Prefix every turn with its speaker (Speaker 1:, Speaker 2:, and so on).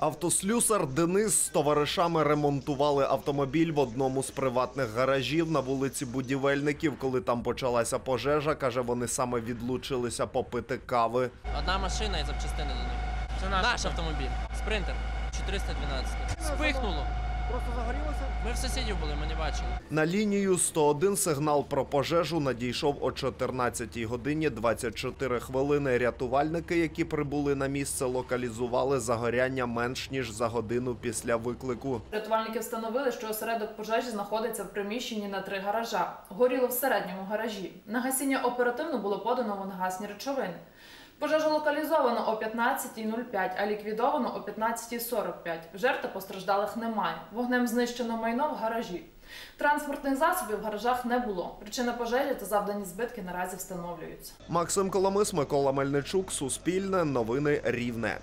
Speaker 1: Автослюсар Денис з товаришами ремонтували автомобіль в одному з приватних гаражів на вулиці Будівельників. Коли там почалася пожежа, каже, вони саме відлучилися попити кави.
Speaker 2: Одна машина і запчастини до них. Це наш, автомобіль. Спринтер 412. Спихнуло.
Speaker 3: Просто загорілося?
Speaker 2: Ми в сусідів були, ми не бачили.
Speaker 1: На лінію 101 сигнал про пожежу надійшов о 14 годині 24 хвилини. Рятувальники, які прибули на місце, локалізували загоряння менш ніж за годину після виклику.
Speaker 4: Рятувальники встановили, що осередок пожежі знаходиться в приміщенні на три гаража. Горіло в середньому гаражі. На гасіння оперативно було подано вогнегасні речовини. Пожежу локалізовано о 15.05, а ліквідовано о 15.45. Жертв постраждалих немає. Вогнем знищено майно в гаражі. Транспортних засобів в гаражах не було. Причина пожежі та завдані збитки наразі встановлюються.
Speaker 1: Максим Коломис, Микола Мельничук, Суспільне, Новини Рівне.